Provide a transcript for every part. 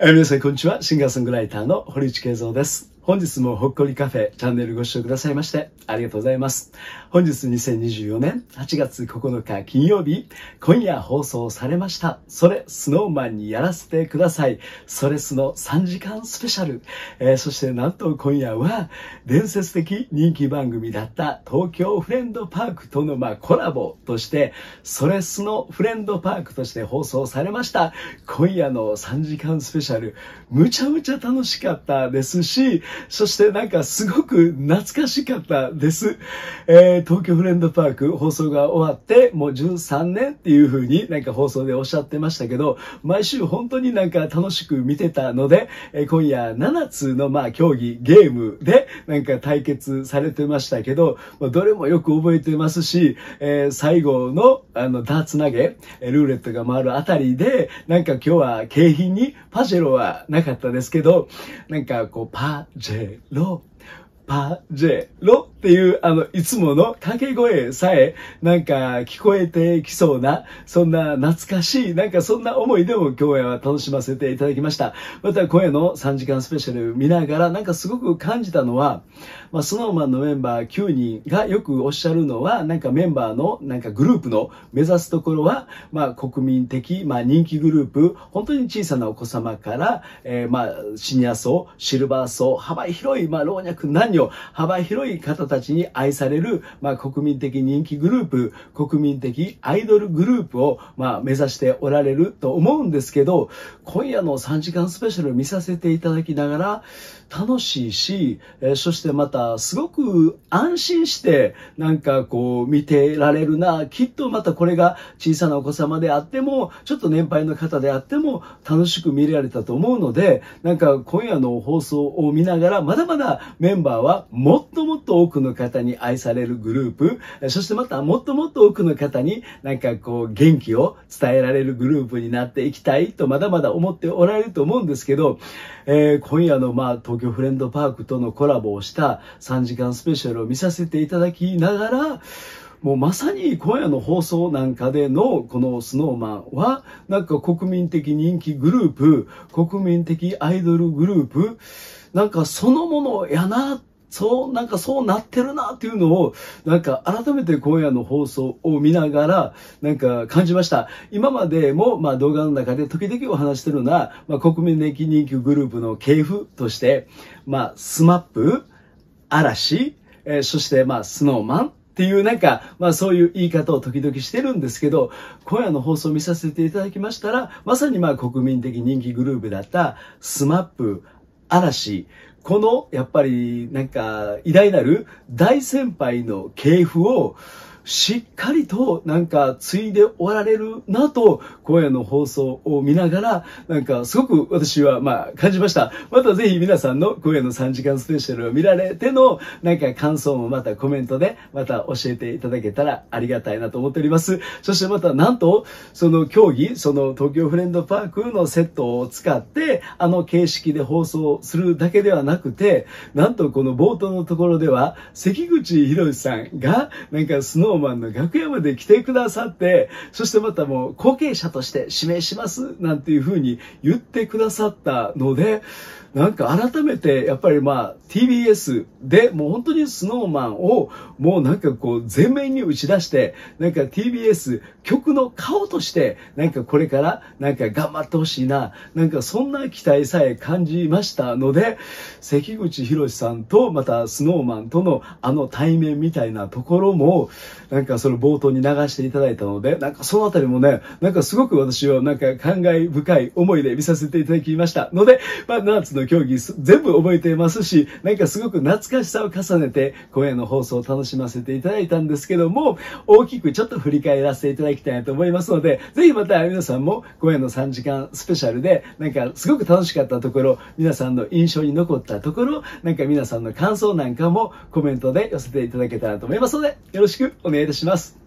皆さんこんにちは。シンガーソングライターの堀内慶三です。本日もほっこりカフェチャンネルご視聴くださいましてありがとうございます。本日2024年8月9日金曜日、今夜放送されました、それスノーマンにやらせてください。それスの3時間スペシャル。えーそしてなんと今夜は伝説的人気番組だった東京フレンドパークとのまコラボとして、それスのフレンドパークとして放送されました。今夜の3時間スペシャル、むちゃむちゃ楽しかったですし、そしてなんかすごく懐かしかったです。えー東京フレンドパーク放送が終わってもう13年っていう風になんか放送でおっしゃってましたけど、毎週本当になんか楽しく見てたので、えー今夜7つのまあ競技、ゲームでなんか対決されてましたけど、まあどれもよく覚えてますし、えー最後のあのダーツ投げ、ルーレットが回るあたりで、なんか今日は景品にパジェロはなかったですけど、なんかこうパジェロ、Sí. No, パジェロっていう、あの、いつもの掛け声さえ、なんか聞こえてきそうな、そんな懐かしい、なんかそんな思いでも今夜は楽しませていただきました。また今夜の3時間スペシャル見ながら、なんかすごく感じたのは、まあ、スノーマンのメンバー9人がよくおっしゃるのは、なんかメンバーの、なんかグループの目指すところは、まあ、国民的、まあ、人気グループ、本当に小さなお子様から、えーまあ、シニア層、シルバー層、幅広い、まあ、老若男女、幅広い方たちに愛される、まあ、国民的人気グループ、国民的アイドルグループを、まあ、目指しておられると思うんですけど、今夜の3時間スペシャル見させていただきながら、楽しいし、えそしてまたすごく安心してなんかこう見てられるな。きっとまたこれが小さなお子様であっても、ちょっと年配の方であっても楽しく見られたと思うので、なんか今夜の放送を見ながら、まだまだメンバーはもっともっと多くの方に愛されるグループ、そしてまたもっともっと多くの方になんかこう元気を伝えられるグループになっていきたいとまだまだ思っておられると思うんですけど、えー今夜のまあ東京フレンドパークとのコラボをした3時間スペシャルを見させていただきながら、もうまさに今夜の放送なんかでのこのスノーマンはなんか国民的人気グループ、国民的アイドルグループ、なんかそのものやなってそう、なんかそうなってるなっていうのを、なんか改めて今夜の放送を見ながら、なんか感じました。今までも、まあ動画の中で時々お話してるのは、まあ国民的人気グループの系譜として、まあ SMAP、嵐、えーそしてまあ Snow Man、っていうなんか、まあそういう言い方を時々してるんですけど、今夜の放送を見させていただきましたら、まさにまあ国民的人気グループだった SMAP、嵐、このやっぱりなんか偉大なる大先輩の系譜をしっかりとなんか継いでおられるなと今夜の放送を見ながらなんかすごく私はまあ感じました。またぜひ皆さんの今夜の3時間スペシャルを見られてのなんか感想もまたコメントでまた教えていただけたらありがたいなと思っております。そしてまたなんとその競技、その東京フレンドパークのセットを使ってあの形式で放送するだけではなくて、なんとこの冒頭のところでは関口博さんがなんかスノーマンの楽屋まで来てくださって、そしてまたもう後継者として指名しますなんていうふうに言ってくださったので、なんか改めてやっぱりまあ TBS でもう本当にスノーマンをもうなんかこう前面に打ち出してなんか TBS 曲の顔としてなんかこれからなんか頑張ってほしいななんかそんな期待さえ感じましたので関口博さんとまたスノーマンとのあの対面みたいなところもなんかその冒頭に流していただいたのでなんかそのあたりもねなんかすごく私はなんか感慨深い思いで見させていただきましたのでまあ7つ競技全部覚えていますしなんかすごく懐かしさを重ねて今夜の放送を楽しませていただいたんですけども大きくちょっと振り返らせていただきたいなと思いますのでぜひまた皆さんも今夜の3時間スペシャルでなんかすごく楽しかったところ皆さんの印象に残ったところなんか皆さんの感想なんかもコメントで寄せていただけたらと思いますのでよろしくお願いいたします。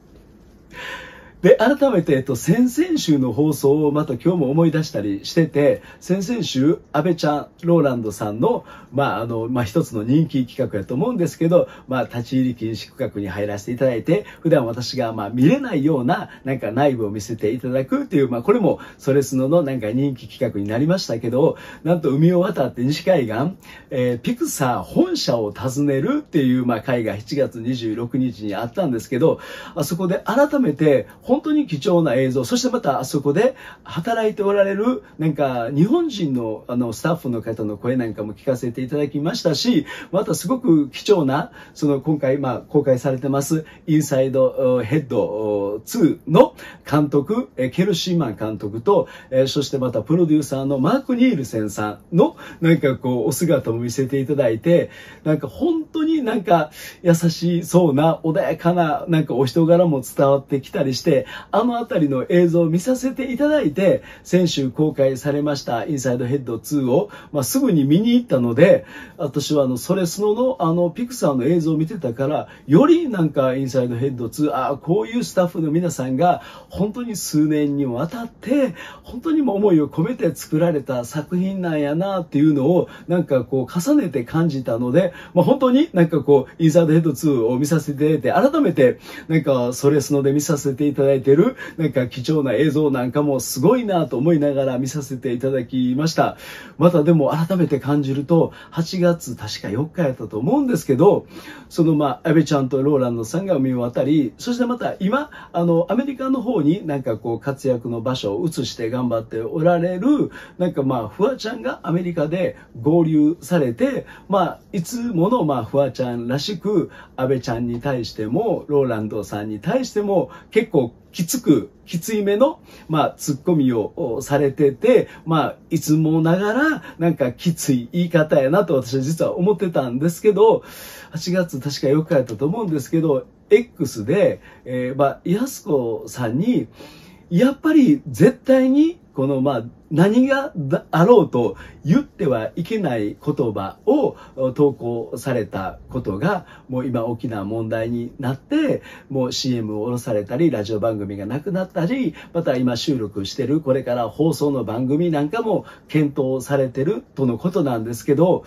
で、改めて、えっと、先々週の放送をまた今日も思い出したりしてて、先々週、安倍ちゃん、ローランドさんの、まあ、あの、まあ、一つの人気企画やと思うんですけど、まあ、立ち入り禁止区画に入らせていただいて、普段私が、まあ、見れないような、なんか内部を見せていただくっていう、まあ、これも、それスノのなんか人気企画になりましたけど、なんと海を渡って西海岸、えー、ピクサー本社を訪ねるっていう、まあ、会が7月26日にあったんですけど、あそこで改めて、本当に貴重な映像、そしてまたあそこで働いておられる、なんか日本人のあのスタッフの方の声なんかも聞かせていただきましたし、またすごく貴重な、その今回まあ公開されてます、インサイドヘッド2の監督、ケルシーマン監督と、そしてまたプロデューサーのマーク・ニールセンさんのなんかこうお姿も見せていただいて、なんか本当になんか優しそうな穏やかななんかお人柄も伝わってきたりして、あの辺りの映像を見させていただいて、先週公開されましたインサイドヘッド2を、まあ、すぐに見に行ったので、私はあの、それスノのあの、ピクサーの映像を見てたから、よりなんかインサイドヘッド2、ああ、こういうスタッフの皆さんが、本当に数年にわたって、本当にも思いを込めて作られた作品なんやなっていうのを、なんかこう、重ねて感じたので、まあ、本当になんかこう、インサイドヘッド2を見させていただいて、改めて、なんか、それスノで見させていただいてる、なんか貴重な映像なんかもすごいなと思いながら見させていただきました。またでも改めて感じると、8月確か4日やったと思うんですけど、そのまあ、安倍ちゃんとローランドさんが海を渡り、そしてまた今、あの、アメリカの方になんかこう活躍の場所を移して頑張っておられる、なんかまあ、フワちゃんがアメリカで合流されて、まあ、いつものまあ、フワちゃんらしく、安倍ちゃんに対しても、ローランドさんに対しても、結構きつく、きついめの、まあ、ツッコミをされてて、まあ、いつもながら、なんかきつい言い方やなと私は実は思ってたんですけど、8月確かよくやったと思うんですけど、X で、えー、まあ、安子さんに、やっぱり絶対にこのまあ何があろうと言ってはいけない言葉を投稿されたことがもう今大きな問題になってもう CM を下ろされたりラジオ番組がなくなったりまた今収録してるこれから放送の番組なんかも検討されてるとのことなんですけど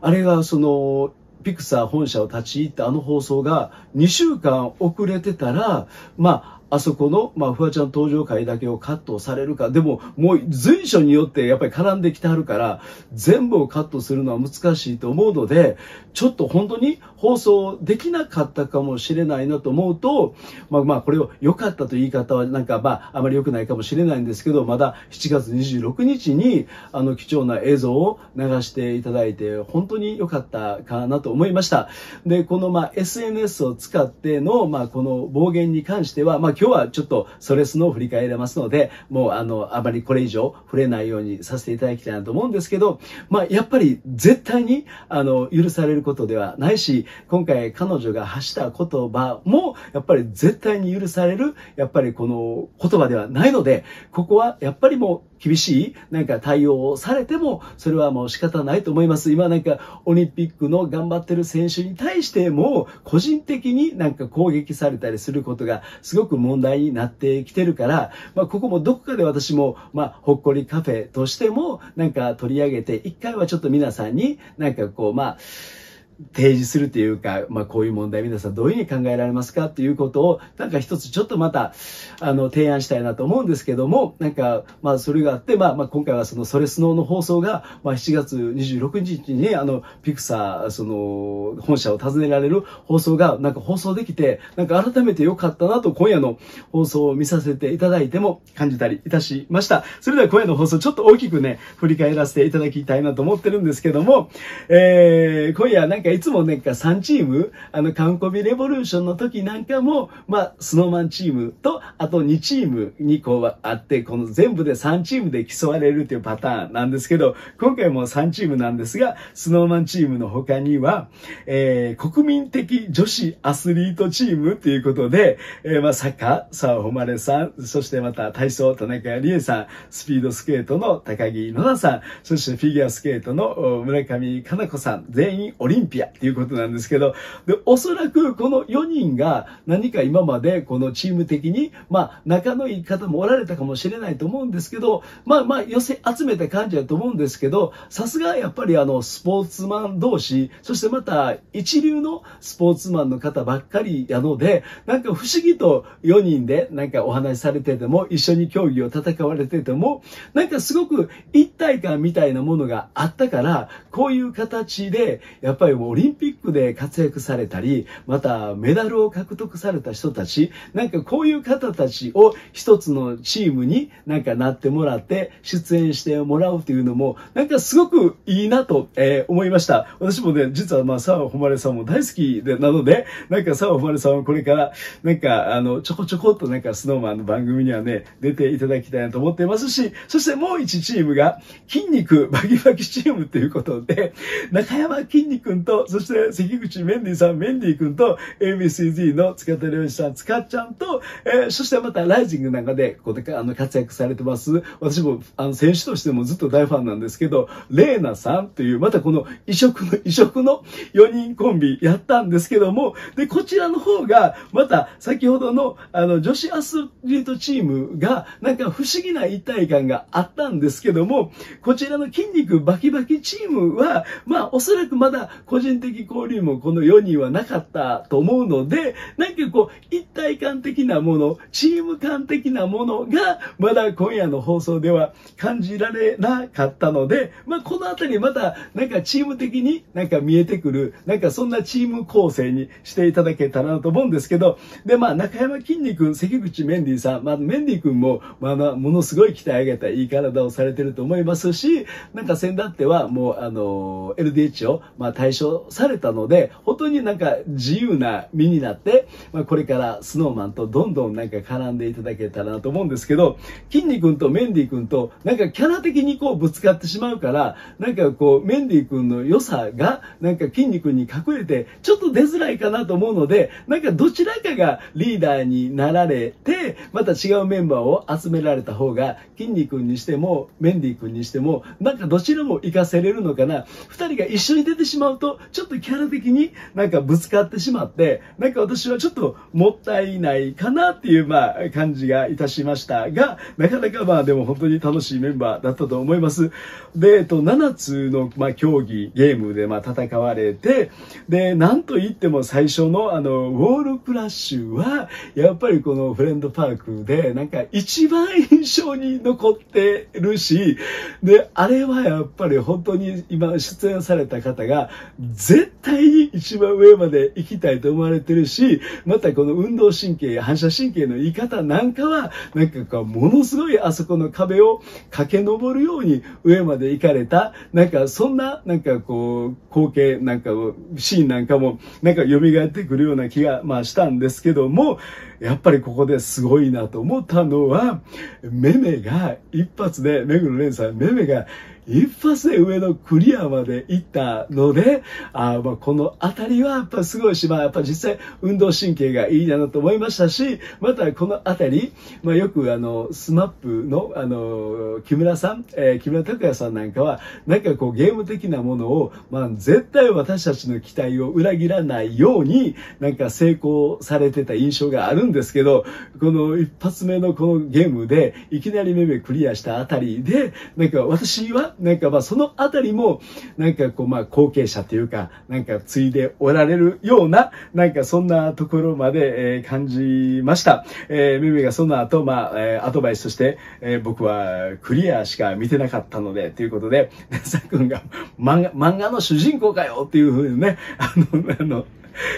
あれがそのピクサー本社を立ち入ったあの放送が2週間遅れてたらまああそこの、まあ、フワちゃん登場回だけをカットされるか。でも、もう随所によってやっぱり絡んできてはるから、全部をカットするのは難しいと思うので、ちょっと本当に放送できなかったかもしれないなと思うと、まあまあ、これを良かったという言い方はなんかまあ、あまり良くないかもしれないんですけど、まだ7月26日に、あの、貴重な映像を流していただいて、本当に良かったかなと思いました。で、このまあ、SNS を使っての、まあ、この暴言に関しては、まあ、今日はちょっとそれスノを振り返れますので、もうあの、あまりこれ以上触れないようにさせていただきたいなと思うんですけど、まあ、やっぱり絶対に、あの、許されることではないし、今回彼女が発した言葉も、やっぱり絶対に許される、やっぱりこの言葉ではないので、ここはやっぱりもう厳しいなんか対応をされても、それはもう仕方ないと思います。今なんかオリンピックの頑張ってる選手に対しても、個人的になんか攻撃されたりすることがすごく問題になってきてるから、まあ、ここもどこかで私も、まあ、ほっこりカフェとしてもなんか取り上げて、一回はちょっと皆さんになんかこう、まあ、提示するというか、まあ、こういう問題皆さんどういうふうに考えられますかっていうことを、なんか一つちょっとまた、あの、提案したいなと思うんですけども、なんか、まあ、それがあって、まあ、まあ、今回はその、それスノーの放送が、まあ、7月26日に、あの、ピクサー、その、本社を訪ねられる放送が、なんか放送できて、なんか改めて良かったなと、今夜の放送を見させていただいても感じたりいたしました。それでは今夜の放送、ちょっと大きくね、振り返らせていただきたいなと思ってるんですけども、えー、今夜なんかかいつもなんか3チーム、あの、カンコビレボリューションの時なんかも、まあ、スノーマンチームと、あと2チームにこうあって、この全部で3チームで競われるっていうパターンなんですけど、今回も3チームなんですが、スノーマンチームの他には、えー、国民的女子アスリートチームっていうことで、えー、まあ、サッカー、沢誉さん、そしてまた体操、田中理恵さん、スピードスケートの高木野田さん、そしてフィギュアスケートの村上佳菜子さん、全員オリンピックピアっていうことなんですけど、で、おそらくこの4人が何か今までこのチーム的に、まあ、仲のいい方もおられたかもしれないと思うんですけど、まあまあ、寄せ集めた感じだと思うんですけど、さすがやっぱりあの、スポーツマン同士、そしてまた一流のスポーツマンの方ばっかりやので、なんか不思議と4人でなんかお話しされてても、一緒に競技を戦われてても、なんかすごく一体感みたいなものがあったから、こういう形で、やっぱりもうオリンピックで活躍されたり、またメダルを獲得された人たち、なんかこういう方たちを一つのチームになんかなってもらって出演してもらうというのも、なんかすごくいいなと、えー、思いました。私もね、実はまあ沢誉さんも大好きで、なので、なんか沢誉さんはこれから、なんかあの、ちょこちょこっとなんかスノーマンの番組にはね、出ていただきたいなと思ってますし、そしてもう一チームが、筋肉バキバキチームということで、中山筋肉くんと、そして関口メンディさん、メンディ君と、ABCD の塚田良一さん、塚ちゃんと、えー、そしてまたライジングなんかで、こうあの活躍されてます。私も、あの、選手としてもずっと大ファンなんですけど、レーナさんという、またこの異色の、異色の4人コンビやったんですけども、で、こちらの方が、また先ほどの、あの、女子アスリートチームが、なんか不思議な一体感があったんですけども、こちらの筋肉バキバキチームは、まあ、おそらくまだ個人人的交流もこの4人はなかったと思うので、なんかこう、一体感的なもの、チーム感的なものが、まだ今夜の放送では感じられなかったので、まあ、このあたりまた、なんかチーム的になんか見えてくる、なんかそんなチーム構成にしていただけたらなと思うんですけど、で、まあ、中山きんに君、関口メンディーさん、まあ、メンディー君も、まあ、ものすごい鍛え上げたいい体をされてると思いますし、なんか先だってはもう、あの、LDH を、まあ、対象されたので、本当になんか自由な身になって、まあ、これからスノーマンとどんどんなんか絡んでいただけたらなと思うんですけど、キンニ君とメンディ君と、なんかキャラ的にこうぶつかってしまうから、なんかこう、メンディ君の良さが、なんか筋肉に隠れて、ちょっと出づらいかなと思うので、なんかどちらかがリーダーになられて、また違うメンバーを集められた方が、筋肉にしても、メンディ君にしても、なんかどちらも活かせれるのかな。二人が一緒に出てしまうと、ちょっとキャラ的になんかぶつかってしまって、なんか私はちょっともったいないかなっていう、まあ、感じがいたしましたが、なかなかまあでも本当に楽しいメンバーだったと思います。で、えっと、7つの、まあ、競技、ゲームでまあ戦われて、で、なんといっても最初のあの、ウォールクラッシュは、やっぱりこのフレンドパークで、なんか一番印象に残ってるし、で、あれはやっぱり本当に今出演された方が、絶対に一番上まで行きたいと思われてるし、またこの運動神経、反射神経の言い方なんかは、なんかこう、ものすごいあそこの壁を駆け上るように上まで行かれた、なんかそんな、なんかこう、光景なんかを、シーンなんかも、なんか蘇ってくるような気が、まあしたんですけども、やっぱりここですごいなと思ったのは、メメが一発で、目黒蓮さん、メメが一発で上のクリアまで行ったので、あまあこの辺りはやっぱすごいし、まあやっぱ実際運動神経がいいなと思いましたし、またこの辺り、まあよくあの、スマップのあの、木村さん、えー、木村拓哉さんなんかは、なんかこうゲーム的なものを、まあ絶対私たちの期待を裏切らないように、なんか成功されてた印象があるんですけど、この一発目のこのゲームで、いきなりメメクリアしたあたりで、なんか私はなんかまあそのあたりも、なんかこうまあ後継者というか、なんか継いでおられるような、なんかそんなところまで、えー、感じました。えー、めめがその後、まあ、えー、アドバイスとして、えー、僕はクリアしか見てなかったので、ということで、さくんが漫画、漫画の主人公かよっていうふうにね、あの、あの、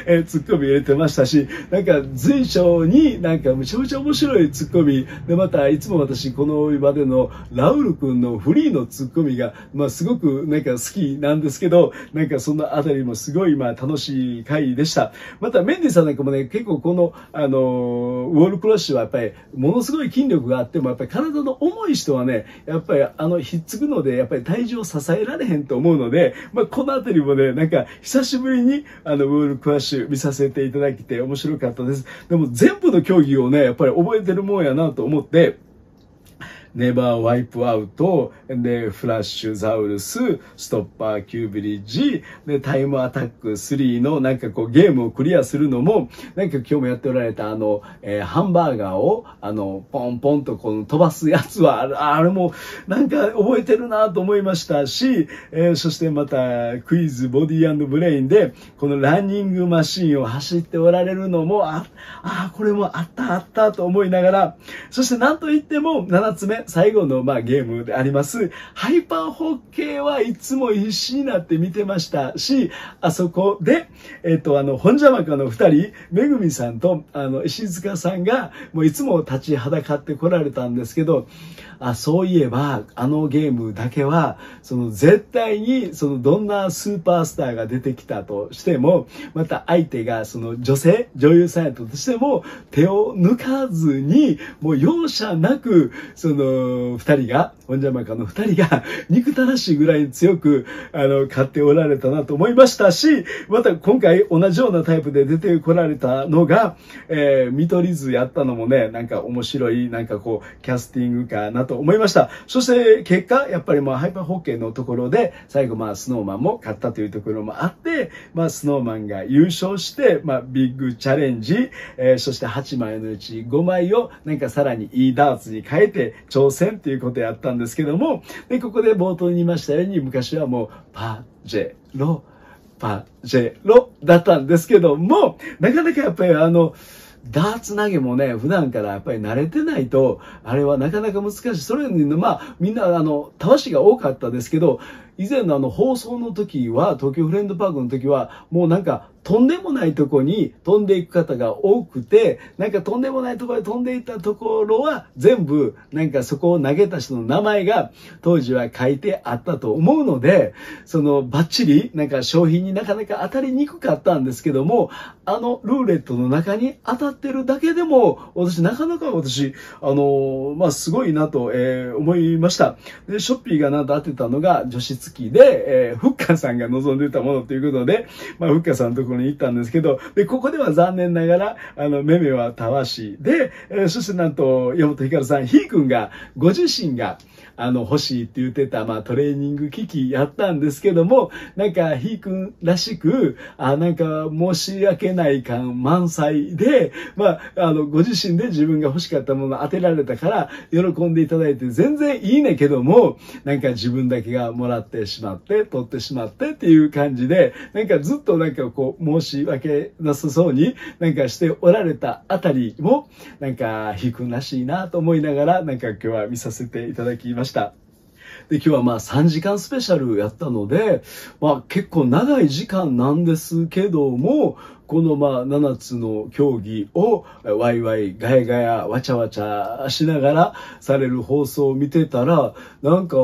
えー、ツッコミ入れてましたし、なんか随所になんかむちゃむちゃ面白いツッコミ、で、またいつも私この場でのラウル君のフリーのツッコミが、まあすごくなんか好きなんですけど、なんかそのあたりもすごいまあ楽しい回でした。またメンディーさんなんかもね、結構この、あの、ウォールクラッシュはやっぱりものすごい筋力があっても、やっぱり体の重い人はね、やっぱりあのひっつくので、やっぱり体重を支えられへんと思うので、まあこのあたりもね、なんか久しぶりにあのウォールクラッシュ見させていただきて面白かったです。でも全部の競技をね、やっぱり覚えてるもんやなと思って、ネバーワイプアウト、で、フラッシュザウルス、ストッパーキューブリッジ、で、タイムアタック3のなんかこうゲームをクリアするのも、なんか今日もやっておられたあの、えー、ハンバーガーを、あの、ポンポンとこの飛ばすやつは、あれもなんか覚えてるなと思いましたし、えー、そしてまたクイズボディブレインで、このランニングマシンを走っておられるのも、あ、あ、これもあったあったと思いながら、そしてなんといっても7つ目、最後のまあゲームであります、ハイパーホッケーはいつも必死になって見てました。し、あそこで、えっ、と、あの、本邪魔かの二人、めぐみさんと、あの、石塚さんが、もういつも立ちはだかってこられたんですけど、あ、そういえば、あのゲームだけは、その絶対に、そのどんなスーパースターが出てきたとしても、また相手がその女性、女優さんやったとしても、手を抜かずに、もう容赦なく、その二人が、本邪魔かの二人が、憎たらしいぐらい強く、あの、買っておられたなと思いましたし、また今回同じようなタイプで出てこられたのが、えー、見取り図やったのもね、なんか面白い、なんかこう、キャスティングかなと思いました。そして結果、やっぱりまあハイパーホッケーのところで、最後まあスノーマンも勝ったというところもあって、まあスノーマンが優勝して、まあビッグチャレンジ、えー、そして8枚のうち5枚をなんかさらにいいダーツに変えて挑戦っていうことやったんですけども、で、ここで冒頭に言いましたように、昔はもうパジェロ、パジェロだったんですけども、なかなかやっぱりあの、ダーツ投げもね、普段からやっぱり慣れてないと、あれはなかなか難しい。それに、まあ、みんな、あの、たわしが多かったですけど、以前のあの放送の時は、東京フレンドパークの時は、もうなんか、とんでもないとこに飛んでいく方が多くて、なんかとんでもないところで飛んでいったところは全部、なんかそこを投げた人の名前が当時は書いてあったと思うので、そのバッチリ、なんか商品になかなか当たりにくかったんですけども、あのルーレットの中に当たってるだけでも、私なかなか私、あのまあ、すごいなと、えー、思いました。で、ショッピーがなんと当てたのが女子付きで、えー、フッカさんが望んでたものということで、まあ、フッカさんのところに行ったんですけど、で、ここでは残念ながら、あの、めめはたわしで、えー、そしてなんと、山本ひかるさん、ひーくんが、ご自身が、あの、欲しいって言ってた、まあ、トレーニング機器やったんですけども、なんか、ひーくんらしく、あ、なんか、申し訳ない感満載で、まあ、あの、ご自身で自分が欲しかったものを当てられたから、喜んでいただいて、全然いいねけども、なんか自分だけがもらってしまって、取ってしまってっていう感じで、なんかずっとなんかこう、申し訳なさそうに、なんかしておられたあたりも、なんか、ひーくんらしいなと思いながら、なんか今日は見させていただきました。した。で、今日はまあ3時間スペシャルやったので、まあ結構長い時間なんですけども、このまあ7つの競技をワイワイガヤガヤわちゃわちゃしながらされる放送を見てたら、なんか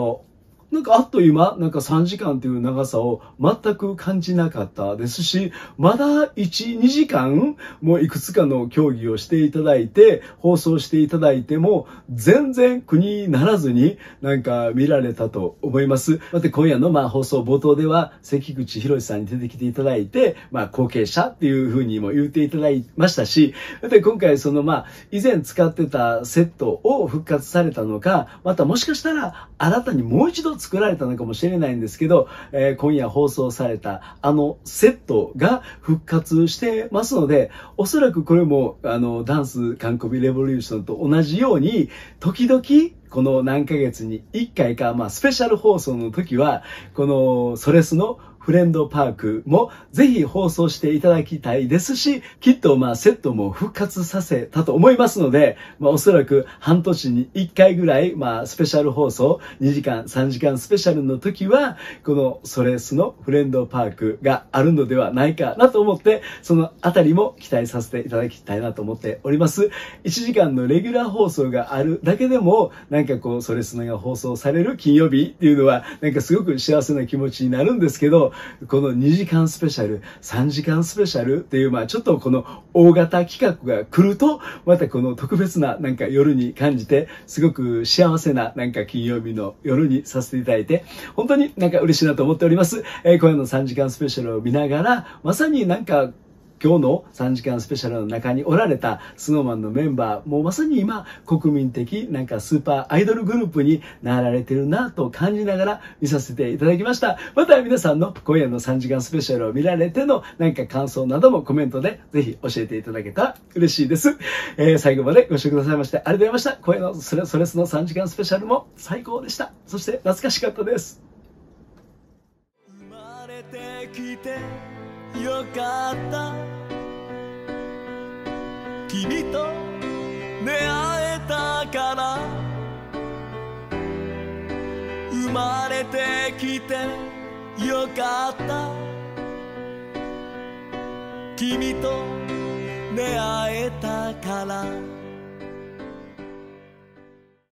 なんかあっという間、なんか3時間という長さを全く感じなかったですし、まだ1、2時間もういくつかの競技をしていただいて、放送していただいても、全然苦にならずになんか見られたと思います。また今夜のまあ放送冒頭では、関口博さんに出てきていただいて、まあ後継者っていうふうにも言っていただきましたし、また今回そのまあ以前使ってたセットを復活されたのか、またもしかしたら新たにもう一度作られたのかもしれないんですけど、えー、今夜放送されたあのセットが復活してますので、おそらくこれもあのダンス完コピレボリューションと同じように、時々この何ヶ月に1回か、まあ、スペシャル放送の時は、このソレスのフレンドパークもぜひ放送していただきたいですし、きっとまあセットも復活させたと思いますので、まあおそらく半年に1回ぐらい、まあスペシャル放送、2時間、3時間スペシャルの時は、このソレスのフレンドパークがあるのではないかなと思って、そのあたりも期待させていただきたいなと思っております。1時間のレギュラー放送があるだけでも、なんかこう、ソレスのが放送される金曜日っていうのは、なんかすごく幸せな気持ちになるんですけど、この2時間スペシャル、3時間スペシャルっていう、まあちょっとこの大型企画が来ると、またこの特別ななんか夜に感じて、すごく幸せななんか金曜日の夜にさせていただいて、本当になんか嬉しいなと思っております。えー、今夜の3時間スペシャルを見ながら、まさになんか今日の3時間スペシャルの中におられた snowman のメンバー、もうまさに今、国民的なんかスーパーアイドルグループになられてるなと感じながら見させていただきました。また皆さんの今夜の3時間スペシャルを見られてのなんか感想などもコメントでぜひ教えていただけたら嬉しいです。えー、最後までご視聴くださいましてありがとうございました。今夜のそれそれスの3時間スペシャルも最高でした。そして懐かしかったです。生まれてきてよかった。君と出会えたから。生まれてきてよかった。君と出会えたから。